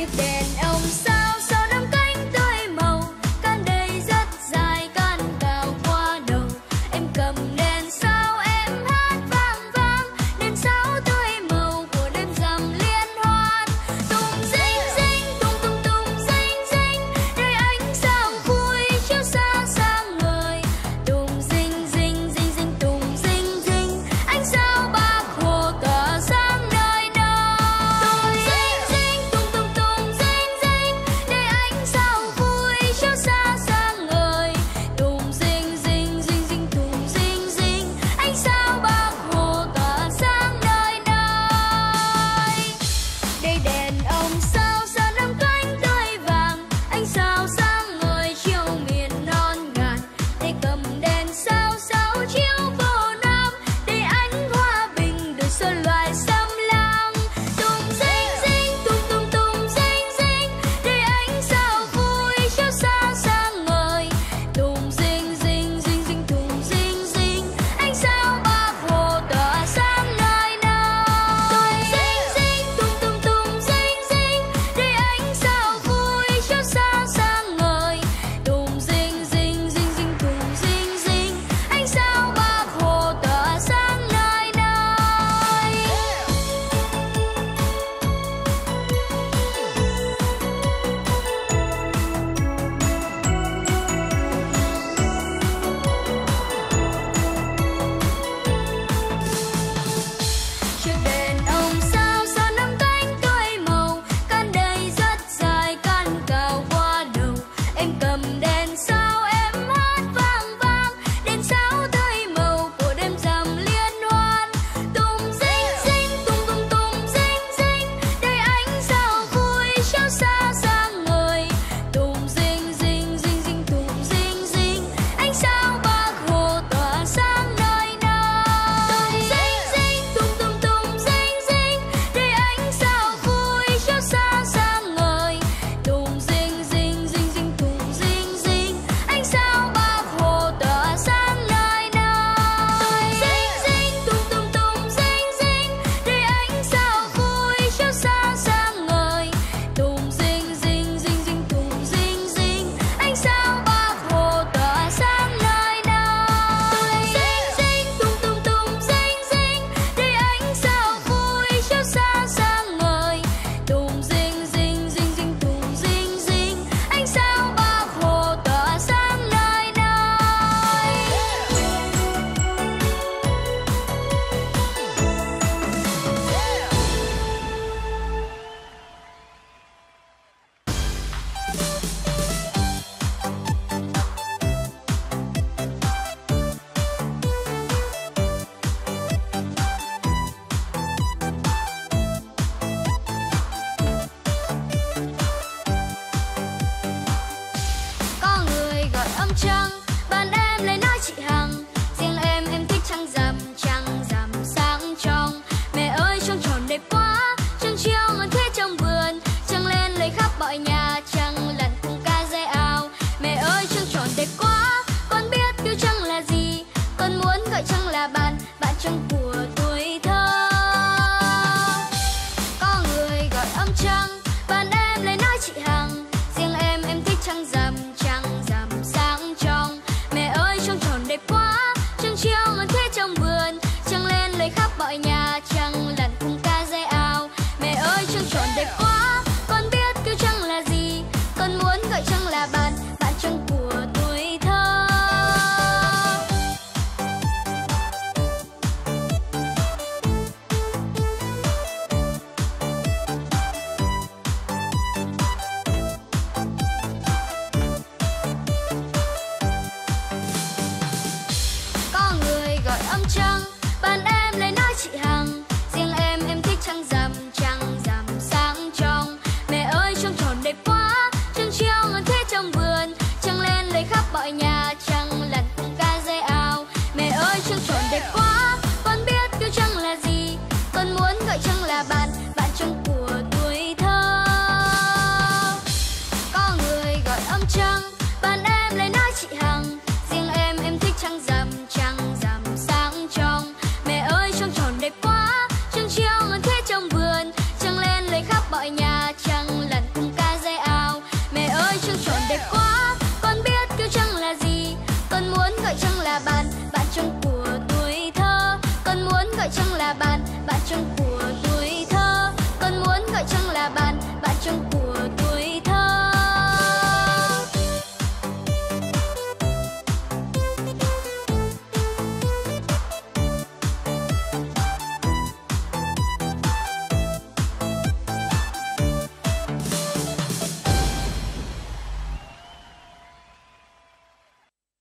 trước đèn ông sao 좀 yeah.